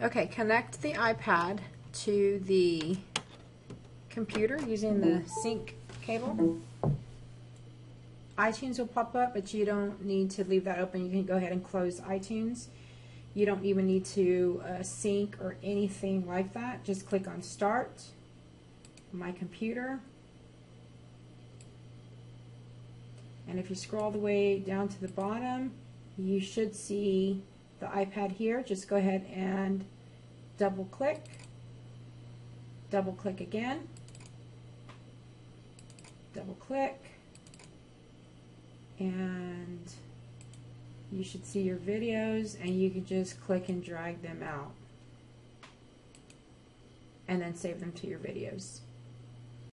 Okay, connect the iPad to the computer using the sync cable. iTunes will pop up, but you don't need to leave that open. You can go ahead and close iTunes. You don't even need to uh, sync or anything like that. Just click on Start, My Computer. And if you scroll all the way down to the bottom, you should see the iPad here. Just go ahead and double click, double click again, double click, and you should see your videos and you can just click and drag them out and then save them to your videos.